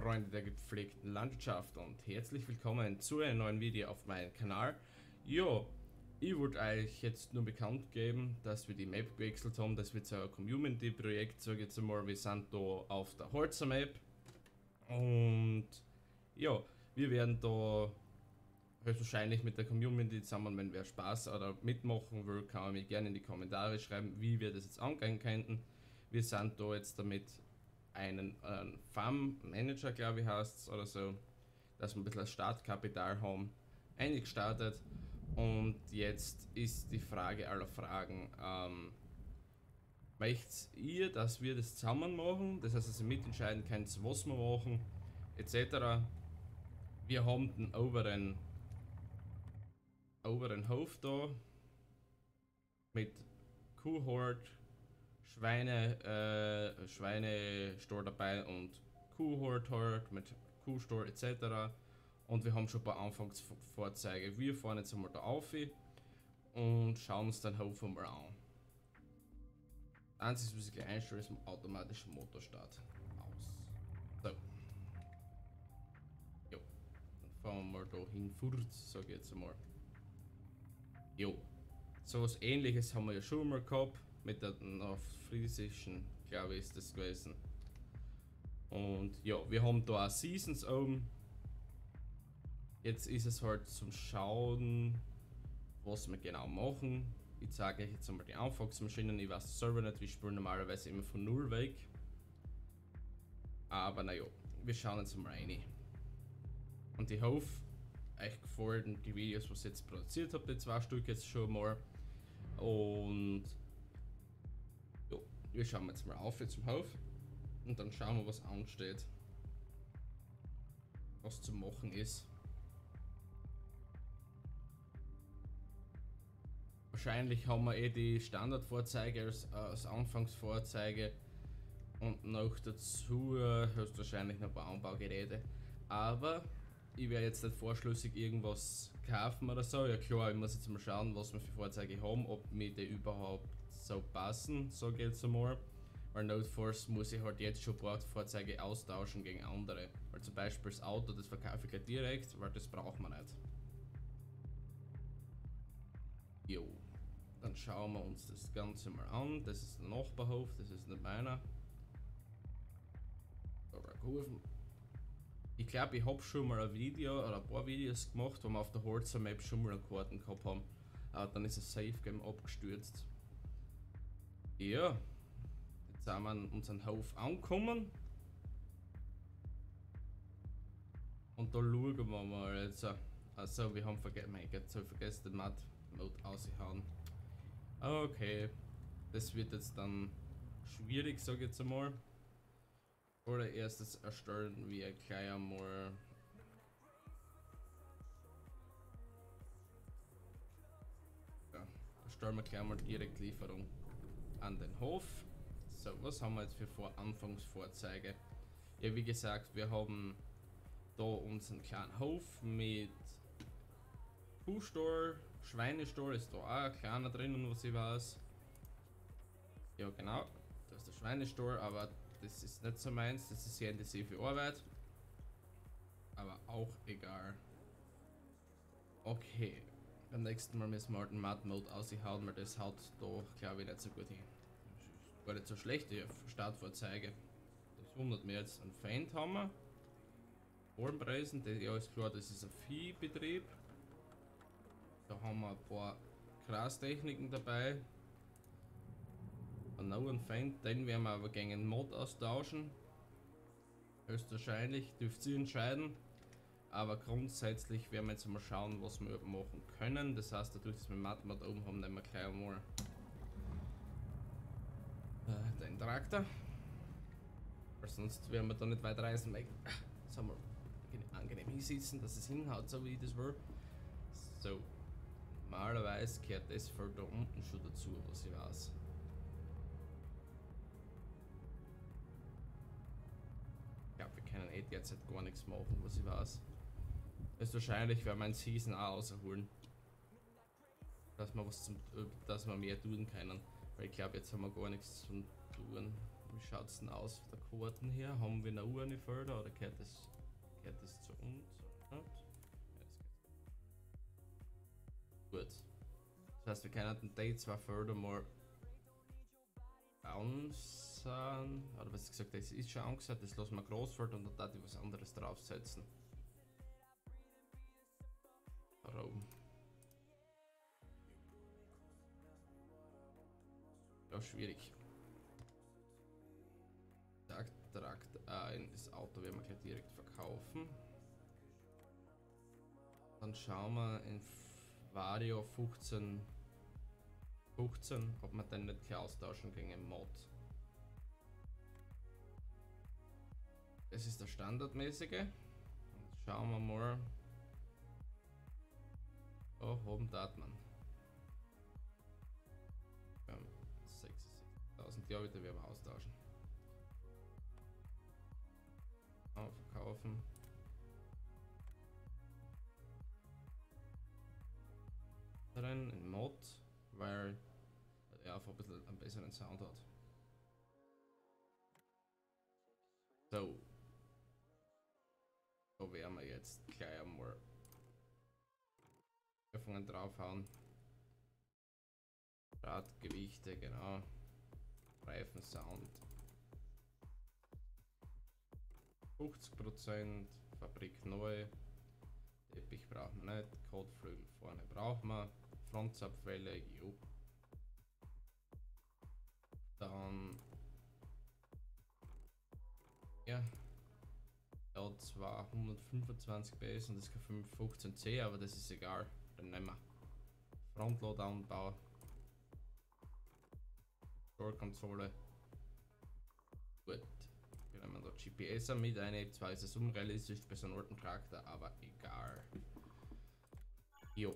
Freunde der gepflegten Landschaft und herzlich willkommen zu einem neuen Video auf meinem Kanal. Jo, ich wollte euch jetzt nur bekannt geben, dass wir die Map gewechselt haben, dass wir zu einem Community-Projekt, sage ich jetzt einmal, wir sind da auf der Holzer Map und ja, wir werden da höchstwahrscheinlich mit der Community zusammen, wenn wer Spaß oder mitmachen will, kann man mir gerne in die Kommentare schreiben, wie wir das jetzt angehen könnten. Wir sind da jetzt damit einen, einen Farm Manager, glaube ich, heißt es oder so, dass wir ein bisschen Startkapital haben, eingestartet. Und jetzt ist die Frage aller Fragen, ähm, möchtet ihr, dass wir das zusammen machen? Das heißt, dass ihr mitentscheiden könnt, was wir machen, etc. Wir haben den oberen, oberen Hof da mit Kuhhort, Schweine, äh, Schweinestore dabei und Kuhhort mit Kuhstore etc. Und wir haben schon ein paar Anfangsvorzeige. Wir fahren jetzt einmal da auf und schauen uns den Hof einmal an. Einziges, was ich gleich einstelle, ist automatischer Motorstart aus. So. Jo. Dann fahren wir mal da hin, furz, sag ich jetzt einmal. Jo. So was ähnliches haben wir ja schon mal gehabt mit der friesischen, glaube ich, ist das gewesen. Und ja, wir haben da auch Seasons oben. Jetzt ist es halt zum Schauen, was wir genau machen. Ich zeige euch jetzt einmal die Anfangsmaschinen. Ich weiß selber nicht, wir spielen normalerweise immer von null weg. Aber naja, wir schauen jetzt mal rein. Und ich hoffe, euch gefallen die Videos, was ich jetzt produziert habe, die zwei Stück jetzt schon mal. Und wir schauen jetzt mal auf jetzt zum Hof und dann schauen wir, was ansteht. Was zu machen ist. Wahrscheinlich haben wir eh die Standardvorzeige als, als Anfangsvorzeige und noch dazu höchstwahrscheinlich noch ein paar Anbaugeräte. Aber ich werde jetzt nicht vorschlüssig irgendwas kaufen oder so. Ja klar, ich muss jetzt mal schauen, was wir für Fahrzeuge haben, ob mir die überhaupt so passen, so geht's einmal. Weil Notforce muss ich halt jetzt schon Fahrzeuge austauschen gegen andere. Weil zum Beispiel das Auto, das verkaufe ich direkt, weil das braucht man nicht. Jo, dann schauen wir uns das Ganze mal an. Das ist der Nachbarhof, das ist nicht meiner. Ich glaube, ich habe schon mal ein Video oder ein paar Videos gemacht, wo wir auf der Holzer Map schon mal eine Karten gehabt haben. Aber dann ist das Safe Game abgestürzt. Ja, jetzt sind wir an unseren Hof angekommen. Und da schauen wir mal jetzt. Also, wir haben vergessen, mein Gott, so vergessen den Mat Mode ausgehauen. Okay, das wird jetzt dann schwierig, sage ich jetzt einmal. Oder erstes erstellen wir gleich einmal ja, erstellen wir gleich mal direkt Lieferung an den Hof. So, was haben wir jetzt für Vor Anfangsvorzeige? Ja, wie gesagt, wir haben da unseren kleinen Hof mit Kuhstall, Schweinestall ist da auch ein kleiner drinnen, was ich weiß. Ja, genau, da ist der Schweinestall, aber das ist nicht so meins, das ist sehr intensive Arbeit. Aber auch egal. Okay, beim nächsten Mal müssen wir halt den Mud Mode aushauen, weil das haut da glaube ich nicht so gut hin. Gar nicht so schlecht, die Startvorzeige. Das wundert mich jetzt. Ein Feind haben wir. Ohrenpreisen, ja ist klar, das ist ein Viehbetrieb. Da haben wir ein paar Krastechniken dabei. Einen neuen Feind, den werden wir aber gegen einen Mod austauschen. Höchstwahrscheinlich, dürft ihr entscheiden. Aber grundsätzlich werden wir jetzt mal schauen, was wir machen können. Das heißt, dadurch, dass wir Matma da oben haben, nehmen wir gleich mal äh, den Traktor. Weil sonst werden wir da nicht weiter reisen. Weil, sagen wir, angenehm hinsitzen, dass es hinhaut, so wie ich das will. So, normalerweise gehört das voll da unten schon dazu, was ich weiß. glaube, wir können eh derzeit gar nichts machen, was ich weiß. Ist wahrscheinlich, wenn ein Season auch rausholen. Dass wir was zum, dass wir mehr tun können. Weil ich glaube, jetzt haben wir gar nichts zum tun. Wie schaut es denn aus von der Karten her? Haben wir eine Uhr eine Felder oder gehört das, gehört das zu uns? Gut. Das heißt, wir können die zwei Felder mal ansehen. Oder was ich gesagt das ist schon angesagt, das lassen wir Großfeld und dann darf ich was anderes draufsetzen. Warum? Ja, schwierig. Trakt ein, das Auto werden wir gleich direkt verkaufen. Dann schauen wir in Vario 15, 15 ob wir den nicht austauschen gegen einen Mod. Das ist der standardmäßige. Schauen wir mal. Oh, oben darf man. 66.000, ja, bitte werden wir austauschen. verkaufen. Drin in Mod, weil er einfach ein bisschen einen besseren Sound hat. So. Da werden wir jetzt gleich einmal Öffnungen draufhauen. Radgewichte, genau. Reifen Sound. 50%, Fabrik neu, Teppich brauchen wir nicht, Kotflügel vorne brauchen wir, Frontzapfwelle, jo. Dann ja, hat zwar 125 PS und das kann 515C, aber das ist egal, dann nehmen wir. Frontload anbauen. Konsole. Gut. Wir nehmen da GPS mit eine. Zwar ist es unrealistisch bei so einem alten Traktor, aber egal. Jo,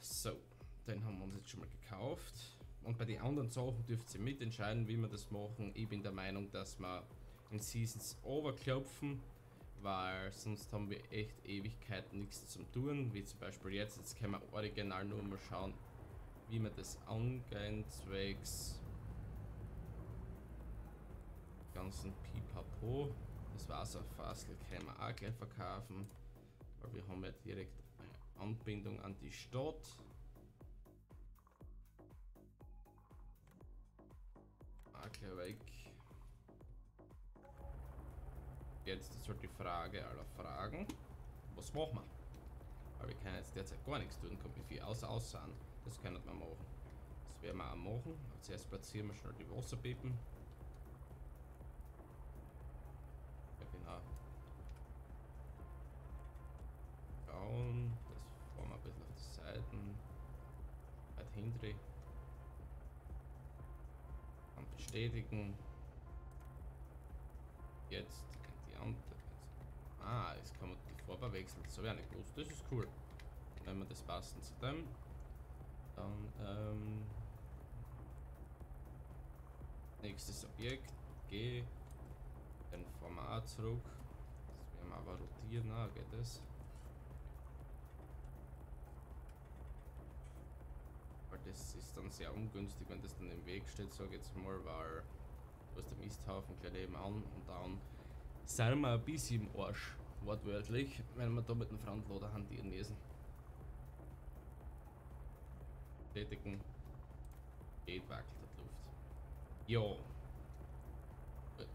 so. Den haben wir uns jetzt schon mal gekauft. Und bei den anderen Sachen dürft ihr mitentscheiden, wie wir das machen. Ich bin der Meinung, dass wir in Seasons overklopfen, weil sonst haben wir echt Ewigkeiten nichts zum tun. Wie zum Beispiel jetzt. Jetzt können wir original nur mal schauen, wie wir das angehen. Zwecks ganzen Pipapo. Das Wasserfassel können wir auch gleich verkaufen, weil wir haben ja direkt eine Anbindung an die Stadt. Auch gleich weg. Jetzt ist halt die Frage aller Fragen. Was machen wir? Weil wir können jetzt derzeit gar nichts tun, kommt wie viel außer aussehen. Das können wir machen. Das werden wir auch machen. Zuerst platzieren wir schnell die Wasserpipen. schauen. Das fahren wir ein bisschen auf die Seiten. Weit hindre. Dann bestätigen. Nicht gewusst. Das ist cool. Wenn wir das passend zu dem. Dann ähm, nächstes Objekt. G. Ein Format zurück. Das werden wir aber rotieren. Ah, geht das? das ist dann sehr ungünstig, wenn das dann im Weg steht, sage ich jetzt mal, weil du hast der Misthaufen gleich nebenan und dann sind wir ein bisschen im Arsch, wortwörtlich, wenn wir da mit dem Frontloader hantieren müssen. Tätigen. Geht, wackelt die Luft. Ja. Gut.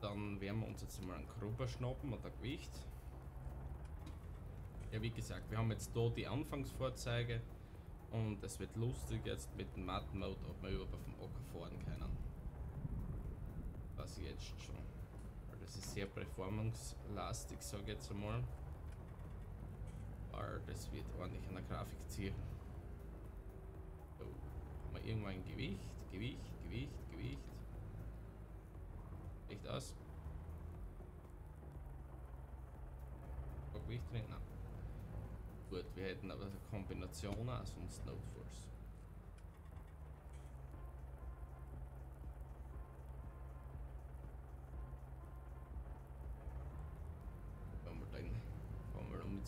Dann werden wir uns jetzt mal einen Gruber schnappen und ein Gewicht. Ja, wie gesagt, wir haben jetzt da die Anfangsvorzeige. Und es wird lustig jetzt mit dem Matten-Mode, ob wir überhaupt auf dem Acker fahren können. Was jetzt schon. Das ist sehr performance-lastig, sage ich jetzt einmal. Weil das wird ordentlich an der Grafik ziehen. So, haben wir irgendwann ein Gewicht, Gewicht, Gewicht, Gewicht. Echt aus? Gewicht drin? Nein. Gut, wir hätten aber Kombinationen, sonst Node Force.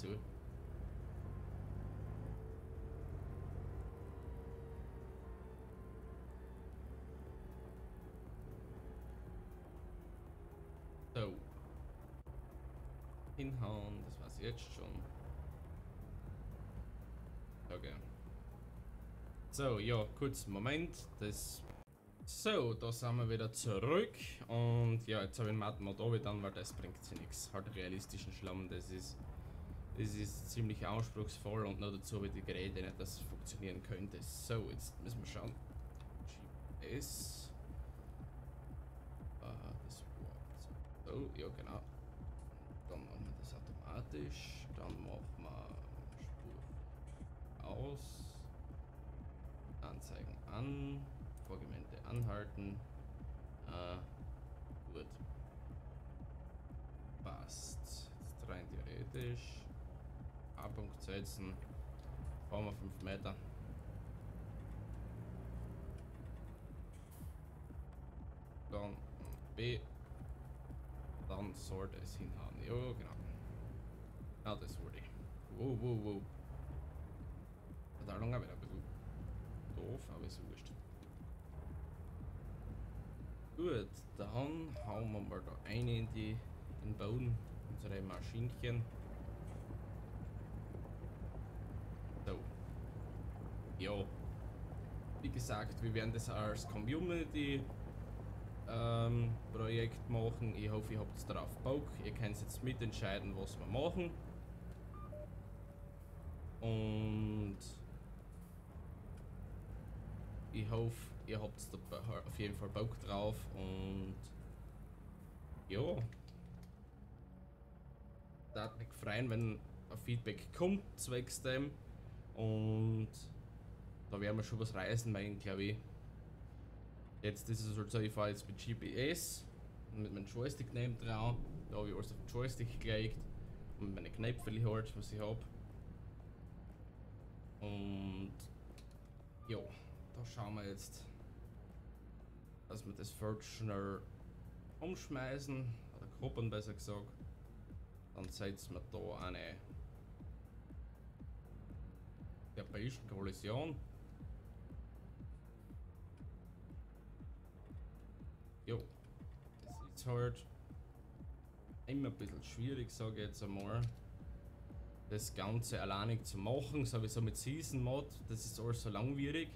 zurück. So. Hinhauen, das war's jetzt schon. Okay. So, ja, kurz Moment. Das. So, da sind wir wieder zurück. Und ja, jetzt habe ich den mal da wieder an, weil das bringt sie nichts. Halt realistischen Schlamm, das ist das ist ziemlich anspruchsvoll und noch dazu habe ich die Geräte nicht, dass es funktionieren könnte. So, jetzt müssen wir schauen. GPS. Ah, das überhaupt. So, ja genau. Dann machen wir das automatisch. Dann machen wir Spur aus. Anzeigen an. Vorgemeldete anhalten. A-Punkt setzen. Fahren wir 5 Meter. Dann B. Dann sollte es hinhauen. Jo, genau. Ja, das wollte ich. Wow, wow, wow. Verteilung wieder ein bisschen doof, aber ist wurscht. Gut, dann hauen wir mal da eine in die, den Boden, unsere Maschinchen. So. Ja. Wie gesagt, wir werden das als Community ähm, Projekt machen. Ich hoffe, ihr habt darauf Bock. Ihr könnt jetzt mitentscheiden, was wir machen. Und ich hoffe, ihr habt auf jeden Fall Bock drauf und ja. Da mich freuen, wenn ein Feedback kommt zwecks dem. Und da werden wir schon was reisen, mein glaube ich. Jetzt ist es halt so, ich fahre jetzt mit GPS und mit meinem Joystick neben dran. Da habe ich alles auf den Joystick gelegt und meine Knöpfe halt, was ich habe. Und ja, da schauen wir jetzt, dass wir das Feld schnell umschmeißen, oder gruppen besser gesagt. Dann setzen wir da eine der belgischen Jo, das ist halt immer ein bisschen schwierig, sage ich jetzt einmal, das Ganze alleinig zu machen, sowieso mit Season Mod, das ist alles so langwierig.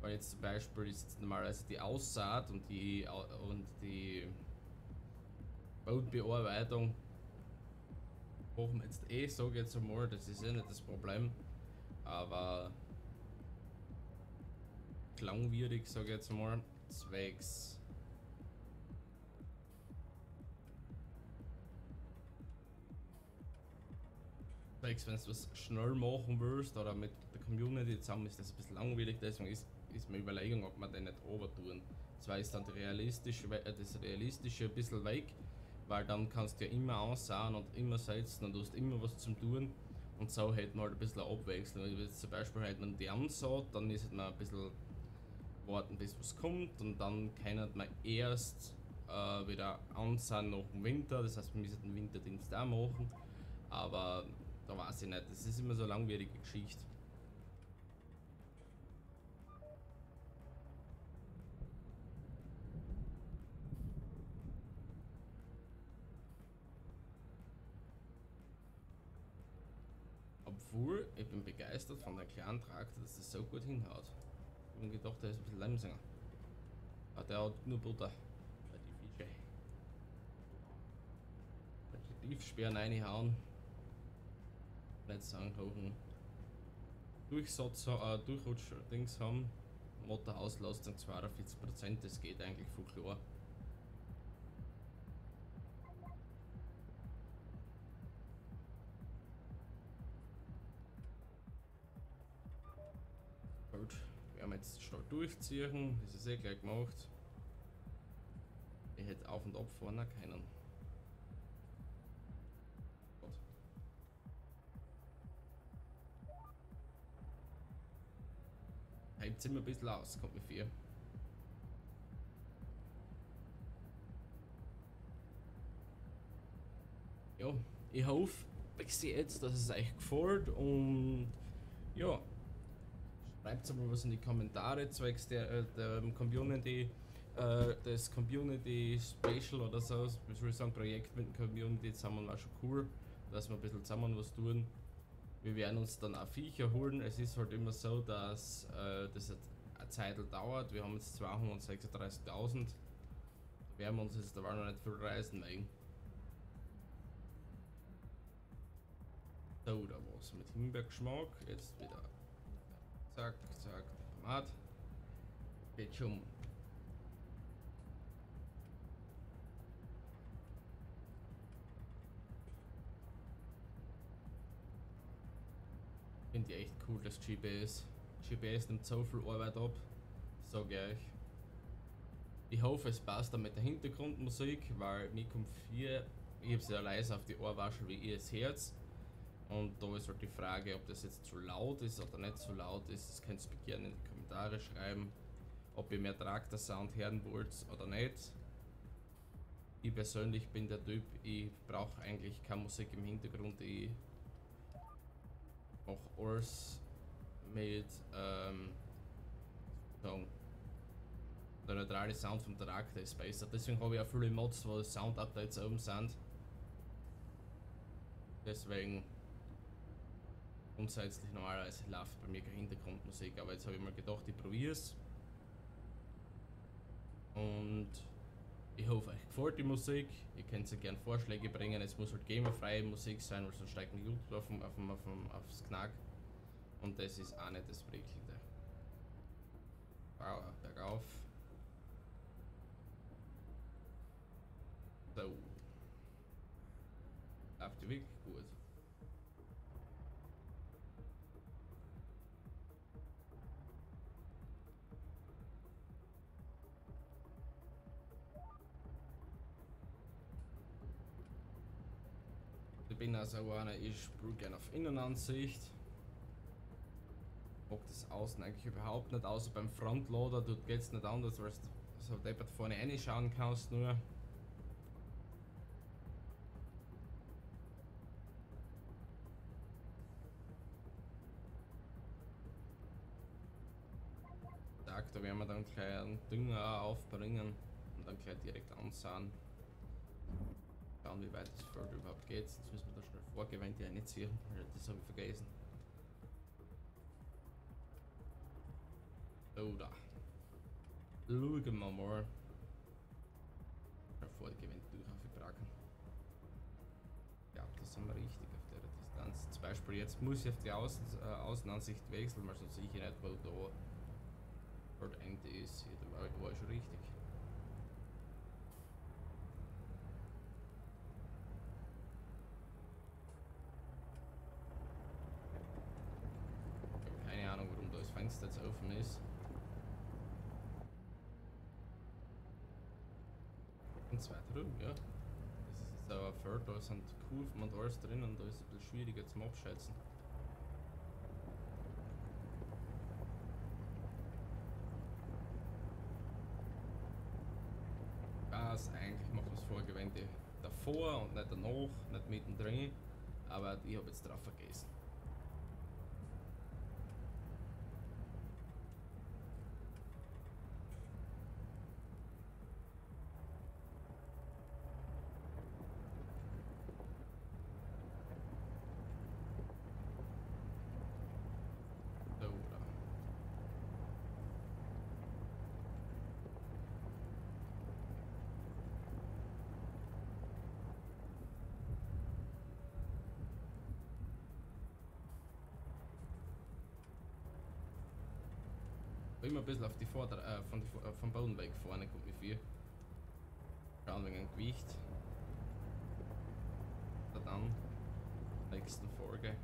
Weil jetzt zum Beispiel ist normalerweise die Aussaat und die und die Bodenbearbeitung machen wir jetzt eh, sage ich jetzt einmal, das ist eh nicht das Problem. Aber langwierig, sage ich jetzt mal, zwecks zwecks, wenn du was schnell machen willst oder mit der Community zusammen ist das ein bisschen langwierig, deswegen ist, ist mir Überlegung, ob man den nicht tun. Zwar ist dann realistische, äh, das Realistische ein bisschen weg, weil dann kannst du ja immer anschauen und immer setzen und du hast immer was zum tun. Und so hätten wir halt ein bisschen Abwechslung. Wenn zum Beispiel halt man die ansaat, dann ist man ein bisschen warten, bis was kommt und dann kann man erst äh, wieder ansehen nach dem Winter. Das heißt, wir müssen den Winterdienst auch machen. Aber da weiß ich nicht, das ist immer so eine langwierige Geschichte. Obwohl, ich bin begeistert von der kleinen Traktor, dass das so gut hinhaut. Ich habe gedacht, der ist ein bisschen langsamer. Aber der hat nur Butter. Bei die Fische. Tiefsperren reinhauen. Nicht sagen, Durchsatz, äh, Durchrutsch-Dings haben. Motorauslastung 42%, das geht eigentlich voll klar. jetzt schnell durchziehen. Das ist eh gleich gemacht. Ich hätte auf und ab fahren können. Hebt immer ein bisschen aus, kommt mir vier. Ja, ich hoffe, bis jetzt, dass es euch gefällt und ja, Schreibt mal was in die Kommentare zwecks der, äh, der Community. äh, das Community Special oder so, wie soll ich sagen, Projekt mit der Community zusammen war schon cool, dass wir ein bisschen zusammen was tun. Wir werden uns dann auch Viecher holen. Es ist halt immer so, dass äh, das eine Zeit dauert. Wir haben jetzt 236.000. Da werden wir uns jetzt aber noch nicht viel reisen mögen. So, da was mit Himbeergeschmack. Jetzt wieder. Zack, zack, Tomat. Geht schon. Finde ich echt cool, das GPS. GPS nimmt so viel Arbeit ab. Sage ich euch. Ich hoffe, es passt dann mit der Hintergrundmusik, weil mir kommt 4, ich habe sehr leise auf die Ohrwaschel wie ihr es hört. Und da ist halt die Frage, ob das jetzt zu laut ist oder nicht zu laut ist. Das könnt ihr gerne in die Kommentare schreiben, ob ihr mehr Traktor-Sound hören wollt oder nicht. Ich persönlich bin der Typ, ich brauche eigentlich keine Musik im Hintergrund. Ich auch alles mit ähm, der neutrale Sound vom Charakter ist besser. Deswegen habe ich auch viele Mods, wo Sound-Updates oben sind. Deswegen grundsätzlich normalerweise läuft bei mir keine Hintergrundmusik, aber jetzt habe ich mal gedacht, ich probiere es. Und ich hoffe, euch gefällt die Musik. Ihr könnt ja gerne Vorschläge bringen. Es muss halt gamerfreie Musik sein, weil sonst steigt ein YouTube auf, auf, auf, aufs Knack. Und das ist auch nicht das Prickelnde. Wow, bergauf. So. Läuft die wirklich gut. Bin also ich spiele gerne auf Innenansicht. Mag das Außen eigentlich überhaupt nicht, außer beim Frontloader, dort geht es nicht anders, weil du so deppert vorne reinschauen kannst nur. Da werden wir dann gleich einen Dünger aufbringen und dann gleich direkt ansahen schauen, wie weit das Feld überhaupt geht. Jetzt müssen wir da schnell Vorgewände einziehen. Das habe ich vergessen. So, da. Schauen wir mal. Vorgewände durch auf die Bracken. Ja, das sind wir richtig auf der Distanz. Zum Beispiel jetzt muss ich auf die Außen, äh, Außenansicht wechseln, weil sonst sehe ich nicht, wo da dort Ende ist. Hier, war ich schon richtig. Fenster jetzt offen ist. Und zwei drüben, ja. Das ist jetzt aber Feld, da sind Kurven und alles drin und da ist es ein bisschen schwieriger zum Abschätzen. Was eigentlich macht das Vorgewende davor und nicht danach, nicht mittendrin, aber ich habe jetzt drauf vergessen. Immer ein bisschen auf die Vorder äh, von die, äh, vom Boden weg vorne kommt mir viel. Schauen wegen dem Gewicht. Dann nächsten Folge.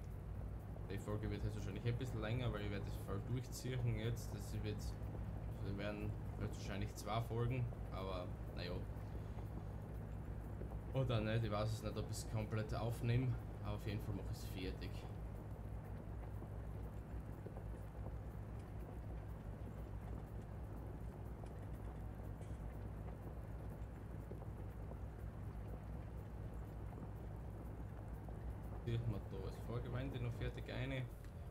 Die Folge wird jetzt wahrscheinlich ein bisschen länger, weil ich werde das voll durchziehen jetzt. Das wird, wir werden wahrscheinlich zwei Folgen, aber naja. Oder nicht, ich weiß es nicht, ob ich es komplett aufnehme, aber auf jeden Fall mache ich es fertig. Ziehen wir da als Vorgewende noch fertig eine.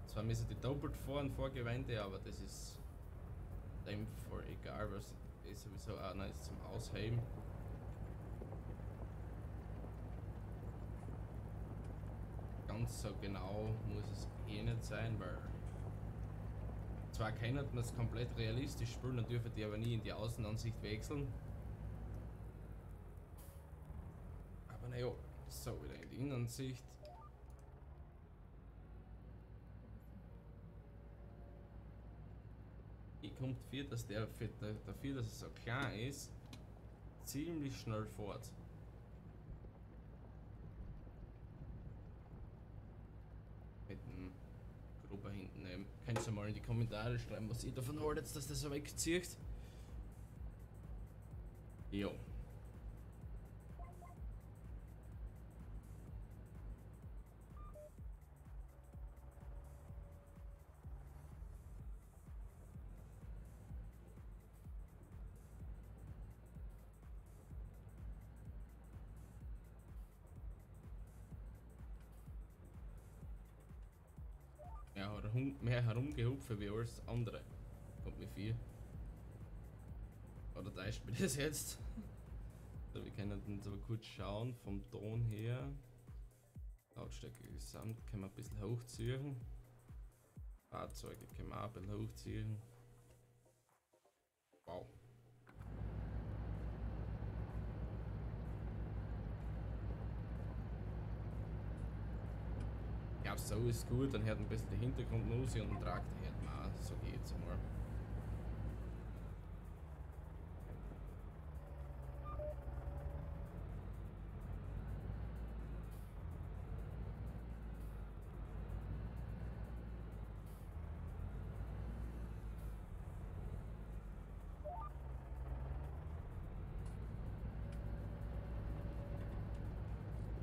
Zwar müssen die doppelt fahren, Vorgewende, aber das ist dem Fall egal, was ist sowieso auch nice zum Ausheben. Ganz so genau muss es eh nicht sein, weil zwar kann man es komplett realistisch spielen, dann dürfen die aber nie in die Außenansicht wechseln. Aber naja, so wieder in die Innenansicht. Kommt dafür, dass der dafür, dass es so klein ist, ziemlich schnell fort. Mit dem Gruber hinten nehmen. Könnt ihr mal in die Kommentare schreiben, was ihr davon haltet, dass das so wegzieht. Jo. Mehr herumgehupfen wie alles andere. Kommt mir viel. Oder täuscht mir das jetzt? so, wir können dann so kurz schauen vom Ton her. Lautstärke gesamt können wir ein bisschen hochziehen. Fahrzeuge können wir auch ein bisschen hochziehen. Wow. So ist gut. Dann hört ein bisschen der Hintergrundmusik und den Traktor hört man auch. So geht's einmal.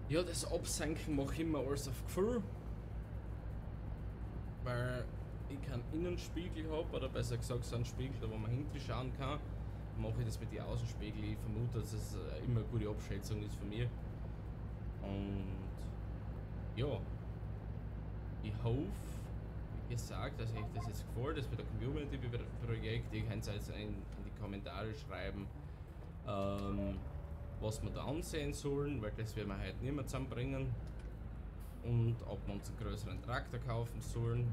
Ja, das Absenken mache ich immer alles auf Gefühl weil ich keinen Innenspiegel habe, oder besser gesagt so einen Spiegel, wo man hinten schauen kann, mache ich das mit den Außenspiegel. Ich vermute, dass es äh, immer eine gute Abschätzung ist von mir. Und ja, ich hoffe, wie gesagt, dass euch das jetzt gefällt, das mit der Community-Projekt. Ihr könnt es jetzt in, in, die Kommentare schreiben, ähm, was wir da ansehen sollen, weil das werden wir heute nicht mehr zusammenbringen und ob wir uns einen größeren Traktor kaufen sollen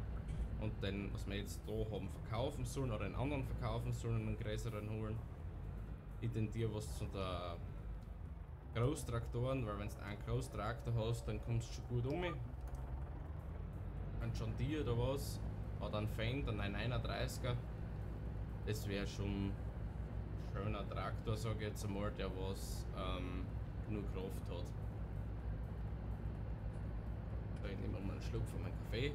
und den, was wir jetzt da haben, verkaufen sollen oder einen anderen verkaufen sollen einen größeren holen. Ich tendiere was zu der Großtraktoren, weil wenn du einen Großtraktor hast, dann kommst du schon gut um. Ein John Deere oder was, oder ein Fender, ein 931er, das wäre schon ein schöner Traktor, sage ich jetzt einmal, der was ähm, genug Kraft hat. Ich nehme mal einen Schluck von meinem Kaffee.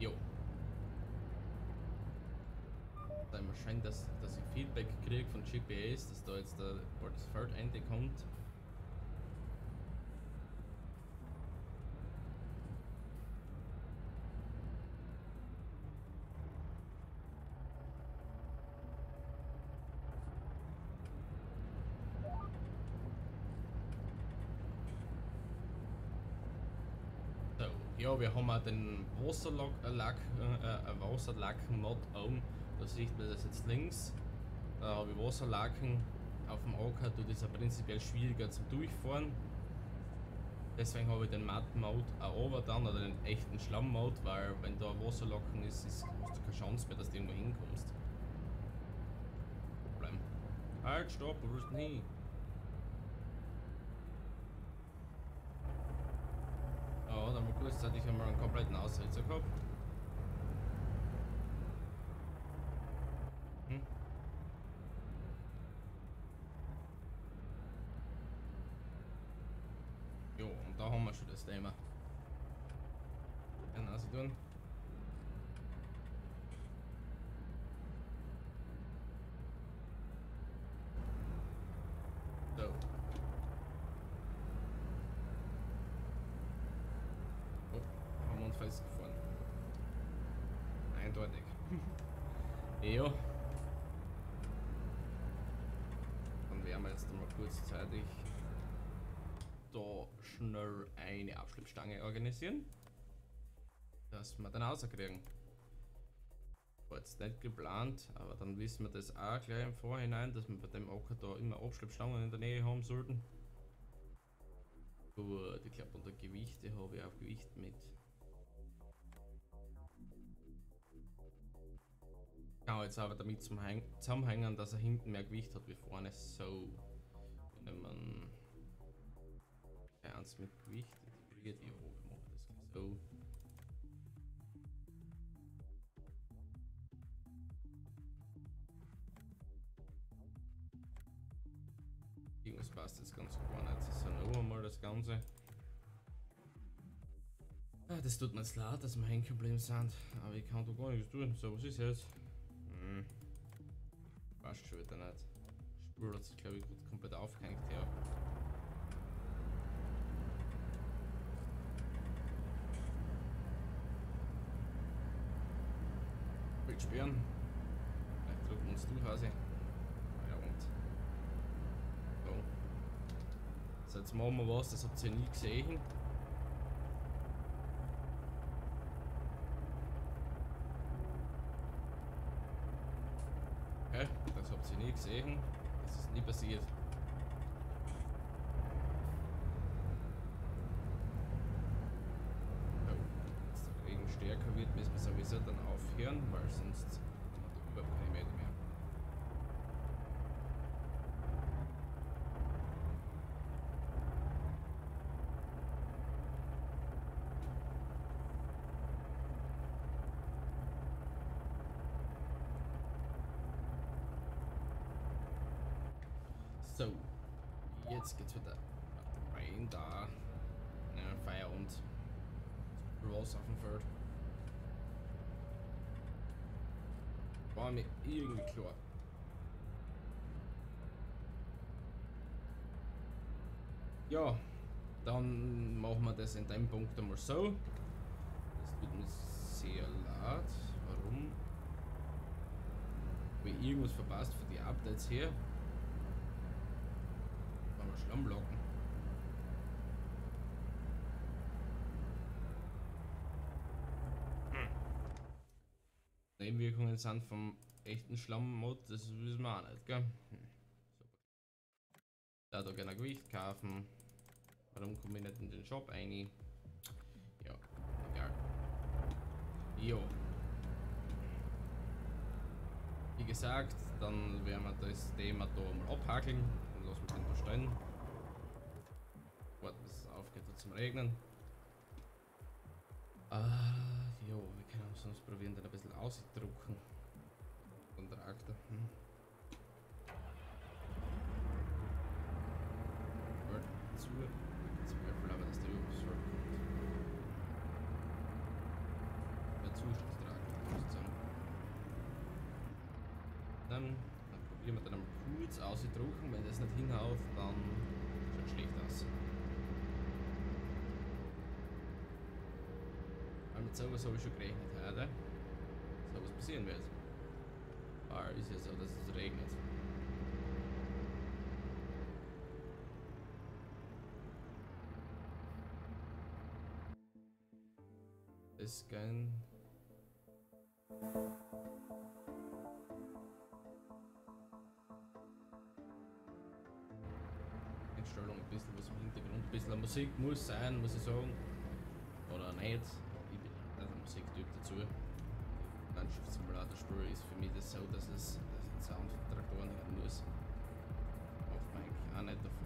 Jo. Dann scheint, dass, dass ich Feedback kriege von GPS, dass da jetzt der, das Feldende kommt. Ja, wir haben auch den Wasserlack, äh, äh, Wasserlacken-Mod oben. Da sieht man das jetzt links. Da habe ich Wasserlaken auf dem Acker, tut es prinzipiell schwieriger zum Durchfahren. Deswegen habe ich den Matten-Mode auch oben dann oder den echten Schlamm-Mode, weil wenn da Wasserlacken ist, ist, hast du keine Chance mehr, dass du irgendwo hinkommst. Problem. Halt, stopp, wo willst du hin? Mal kurzzeitig einmal einen kompletten Aussetzer gehabt. Hm? Jo, und da haben wir schon das Thema. Genau so tun. festgefahren. Eindeutig. Ja. Dann werden wir jetzt mal kurzzeitig da schnell eine Abschleppstange organisieren. Dass wir dann rauskriegen. War jetzt nicht geplant, aber dann wissen wir das auch gleich im Vorhinein, dass wir bei dem Acker da immer Abschleppstangen in der Nähe haben sollten. Gut, ich glaube unter Gewichte habe ich auch Gewicht mit. Kann jetzt aber damit zusammenhängen, dass er hinten mehr Gewicht hat wie vorne. So, wenn man eins mit Gewicht integriert, ich oben mache das so. Irgendwas passt jetzt ganz gar nicht. Ja noch einmal das Ganze. Ah, das tut mir jetzt leid, dass wir hängen geblieben sind. Aber ich kann da gar nichts tun. So, was ist jetzt? Passt schon wieder nicht. Spur hat sich, glaube ich, gut komplett aufgehängt, ja. Will sperren. Vielleicht drücken wir uns durch, Hase. Ja, und. So. So, jetzt machen wir was, das habt ihr nie gesehen. Okay, das habt ihr nie gesehen. Das ist nie passiert. Ja, Jetzt der Regen stärker wird, müssen wir sowieso dann aufhören, weil sonst haben wir da überhaupt keine Meter mehr. So, jetzt geht's wieder rein da. Ja, Feierabend. Raus auf dem Feld. War mir irgendwie klar. Ja, dann machen wir das in dem Punkt einmal so. Das tut mir sehr leid. Warum? Habe ich irgendwas verpasst für die Updates hier? Aber Schlammlocken. Nebenwirkungen sind vom echten Schlammmod, das wissen wir auch nicht, gell? Hm. Super. Da da gerne Gewicht kaufen. Warum komme ich nicht in den Shop ein? Ja, egal. Jo. Wie gesagt, dann werden wir das Thema da mal abhakeln und lassen wir den da stehen. Zum Regnen. Ah, jo, wir können sonst probieren, den ein bisschen auszudrucken. Den Traktor. Hm. Warte, zu. Zweifel aber, dass der übers Feld kommt. Der Zusatztraktor muss zusammen. Dann, dann probieren wir einmal kurz auszudrucken. Wenn das nicht hinhaut, dann schaut schlecht aus. Mit sowas habe ich schon gerechnet heute. So was passieren wird. Aber ist ja so, dass es regnet. Das kann. Einstellung ein bisschen was im Hintergrund, ein bisschen Musik muss sein, muss ich sagen. Oder nicht. Dazu. Landschaftssimulator-Spiel ist für mich das so, dass es dass den Sound von Traktoren hören muss. Auf Mike auch nicht davon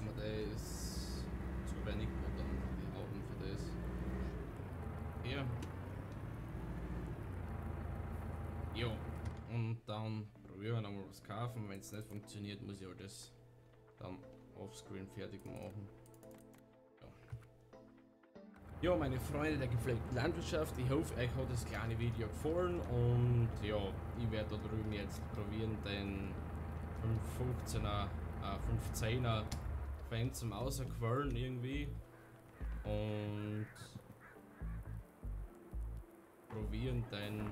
Wir das zu wenig und dann die Augen für das. Ja. Jo. Und dann probieren wir nochmal was kaufen. Wenn es nicht funktioniert, muss ich halt das dann offscreen fertig machen. Ja. Meine Freunde der gepflegten Landwirtschaft, ich hoffe, euch hat das kleine Video gefallen und ja, ich werde da drüben jetzt probieren, den 15er, äh, 15er Fan zum Außerquellen irgendwie und probieren den,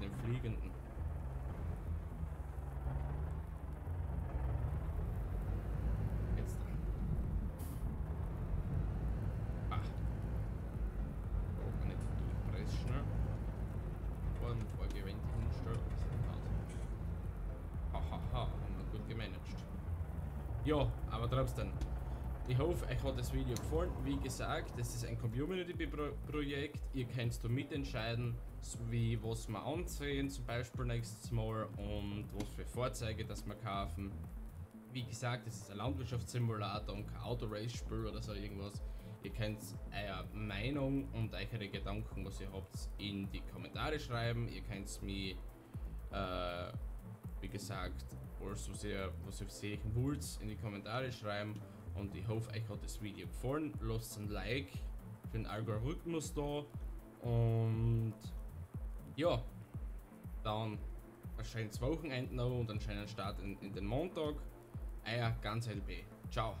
den fliegenden. Aber trotzdem. Ich hoffe, euch hat das Video gefallen. Wie gesagt, das ist ein Community-Projekt. Ihr könnt da mitentscheiden, wie was wir ansehen, zum Beispiel nächstes Mal und was für Fahrzeuge das wir kaufen. Wie gesagt, das ist ein Landwirtschaftssimulator und kein Autorace-Spiel oder so irgendwas. Ihr könnt eure Meinung und eure Gedanken, was ihr habt, in die Kommentare schreiben. Ihr könnt mir, äh, wie gesagt, alles, was ihr, was ihr sehen wollt, in die Kommentare schreiben. Und ich hoffe, euch hat das Video gefallen. Lasst ein Like für den Algorithmus da. Und ja, dann ein schönes Wochenende noch und einen schönen Start in, in den Montag. Euer ganz LB. Ciao.